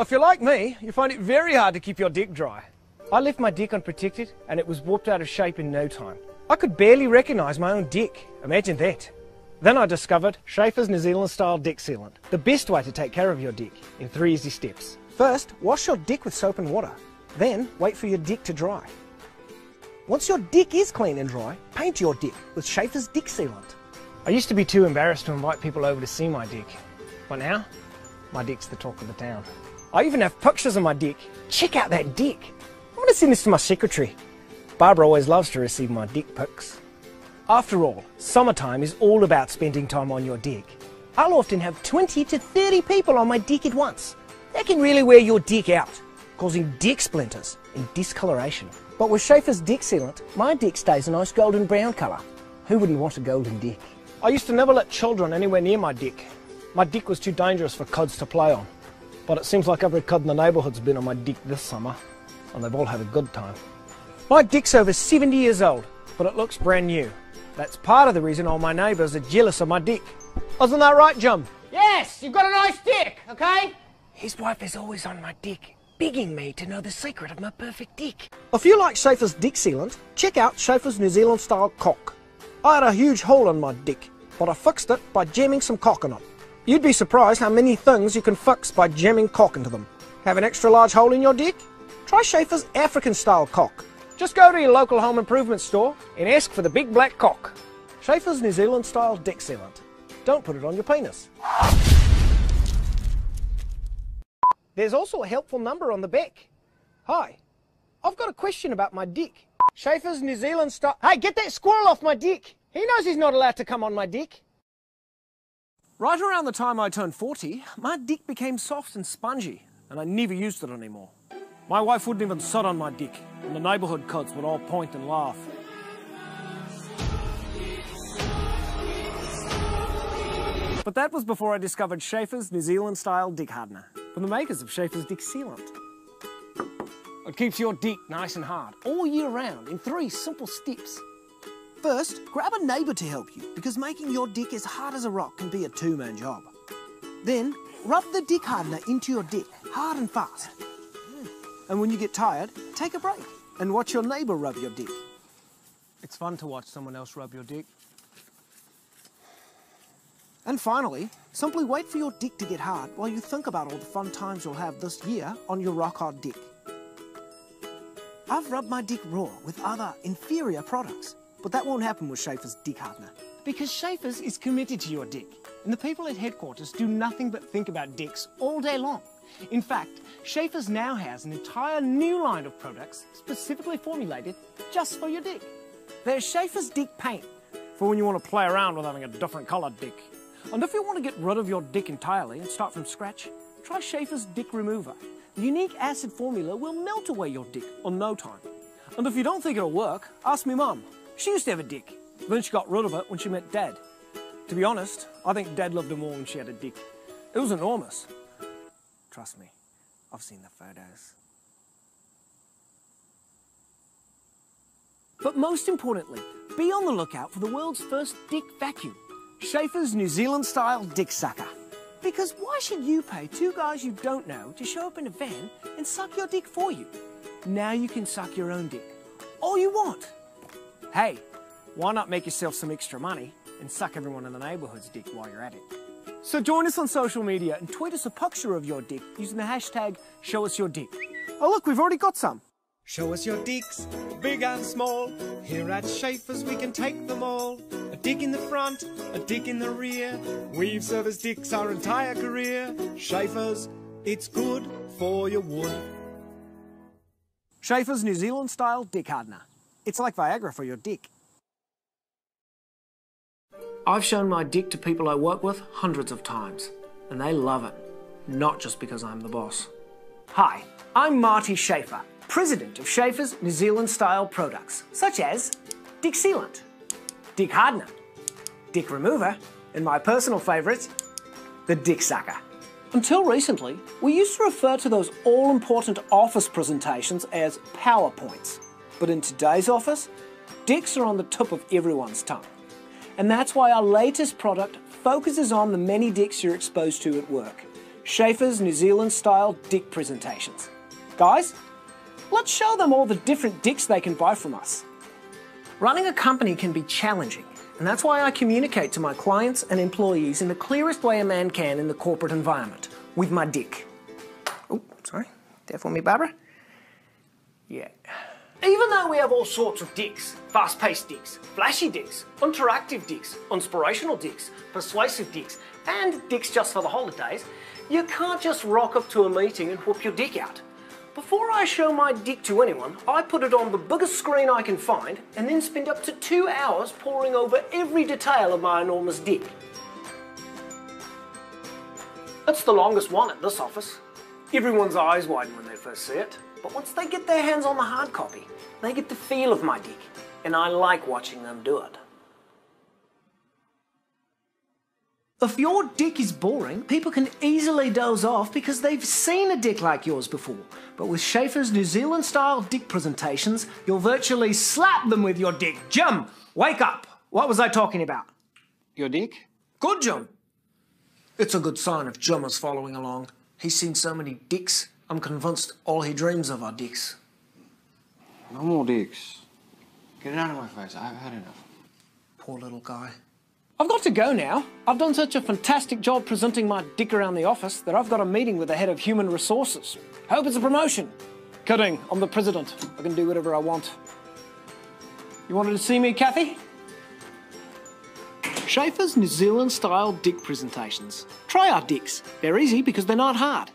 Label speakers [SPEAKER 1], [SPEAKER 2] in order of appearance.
[SPEAKER 1] If you're like me, you find it very hard to keep your dick dry. I left my dick unprotected and it was warped out of shape in no time. I could barely recognise my own dick. Imagine that. Then I discovered Schaefer's New Zealand style dick sealant, the best way to take care of your dick in three easy steps. First, wash your dick with soap and water. Then, wait for your dick to dry. Once your dick is clean and dry, paint your dick with Schaefer's dick sealant. I used to be too embarrassed to invite people over to see my dick, but now, my dick's the talk of the town. I even have pictures of my deck. Check out that deck. I'm going to send this to my secretary. Barbara always loves to receive my deck pics. After all, summertime is all about spending time on your deck. I'll often have 20 to 30 people on my deck at once. That can really wear your deck out, causing deck splinters and discoloration. But with Schaefer's deck sealant, my deck stays a nice golden brown colour. Who wouldn't want a golden deck? I used to never let children anywhere near my deck. My deck was too dangerous for kids to play on. But it seems like every kid in the neighbourhood's been on my dick this summer, and they've all had a good time. My dick's over 70 years old, but it looks brand new. That's part of the reason all my neighbours are jealous of my dick. Isn't that right, Jim?
[SPEAKER 2] Yes, you've got a nice dick, okay?
[SPEAKER 1] His wife is always on my dick, begging me to know the secret of my perfect dick. If you like Schaefer's dick sealant, check out Schaefer's New Zealand style cock. I had a huge hole in my dick, but I fixed it by jamming some it. You'd be surprised how many things you can fix by jamming cock into them. Have an extra large hole in your dick? Try Schaefer's African style cock. Just go to your local home improvement store and ask for the big black cock. Schaefer's New Zealand style dick sealant. Don't put it on your penis. There's also a helpful number on the back. Hi, I've got a question about my dick. Schaefer's New Zealand style. Hey, get that squirrel off my dick. He knows he's not allowed to come on my dick. Right around the time I turned 40, my dick became soft and spongy, and I never used it anymore. My wife wouldn't even sit on my dick, and the neighbourhood kids would all point and laugh. But that was before I discovered Schaefer's New Zealand style dick hardener from the makers of Schaefer's Dick Sealant. It keeps your dick nice and hard all year round in three simple steps. First, grab a neighbour to help you because making your dick as hard as a rock can be a two-man job. Then, rub the dick hardener into your dick, hard and fast. And when you get tired, take a break and watch your neighbour rub your dick. It's fun to watch someone else rub your dick. And finally, simply wait for your dick to get hard while you think about all the fun times you'll have this year on your rock hard dick. I've rubbed my dick raw with other inferior products, but that won't happen with Schaefer's Dick Hardener. Because Schaefer's is committed to your dick, and the people at headquarters do nothing but think about dicks all day long. In fact, Schaefer's now has an entire new line of products specifically formulated just for your dick. There's Schaefer's Dick Paint for when you want to play around with having a different coloured dick. And if you want to get rid of your dick entirely and start from scratch, try Schaefer's Dick Remover. The unique acid formula will melt away your dick in no time. And if you don't think it'll work, ask me mum. She used to have a dick. Then she got rid of it when she met dad. To be honest, I think dad loved her more when she had a dick. It was enormous. Trust me, I've seen the photos. But most importantly, be on the lookout for the world's first dick vacuum. Schaefer's New Zealand style dick sucker. Because why should you pay two guys you don't know to show up in a van and suck your dick for you? Now you can suck your own dick. All you want. Hey, why not make yourself some extra money and suck everyone in the neighbourhood's dick while you're at it? So join us on social media and tweet us a picture of your dick using the hashtag ShowUsYourDick. Oh look, we've already got some.
[SPEAKER 3] Show us your dicks, big and small. Here at Schaefer's we can take them all. A dick in the front, a dick in the rear. We've serviced dicks our entire career. Schaefer's, it's good for your wood.
[SPEAKER 1] Schaefer's New Zealand style dick hardener. It's like Viagra for your dick. I've shown my dick to people I work with hundreds of times, and they love it, not just because I'm the boss. Hi, I'm Marty Schaefer, president of Schaefer's New Zealand style products, such as Dick Sealant, Dick Hardener, Dick Remover, and my personal favourite, the Dick Sucker. Until recently, we used to refer to those all important office presentations as PowerPoints. But in today's office, dicks are on the tip of everyone's tongue. And that's why our latest product focuses on the many dicks you're exposed to at work. Schaefer's New Zealand style dick presentations. Guys, let's show them all the different dicks they can buy from us. Running a company can be challenging, and that's why I communicate to my clients and employees in the clearest way a man can in the corporate environment with my dick. Oh, sorry. There for me, Barbara. Yeah. Though we have all sorts of dicks, fast-paced dicks, flashy dicks, interactive dicks, inspirational dicks, persuasive dicks, and dicks just for the holidays, you can't just rock up to a meeting and whoop your dick out. Before I show my dick to anyone, I put it on the biggest screen I can find and then spend up to two hours poring over every detail of my enormous dick. It's the longest one at this office. Everyone's eyes widen when they first see it, but once they get their hands on the hard copy, they get the feel of my dick, and I like watching them do it. If your dick is boring, people can easily doze off because they've seen a dick like yours before. But with Schaefer's New Zealand style dick presentations, you'll virtually slap them with your dick. Jim, wake up! What was I talking about?
[SPEAKER 4] Your dick?
[SPEAKER 1] Good, Jim. It's a good sign if Jim is following along. He's seen so many dicks, I'm convinced all he dreams of are dicks.
[SPEAKER 4] No more dicks. Get it out of my face. I've had enough.
[SPEAKER 1] Poor little guy. I've got to go now. I've done such a fantastic job presenting my dick around the office that I've got a meeting with the head of human resources. Hope it's a promotion. Kidding, I'm the president. I can do whatever I want. You wanted to see me, Kathy? Schaefer's New Zealand style dick presentations. Try our dicks. They're easy because they're not hard.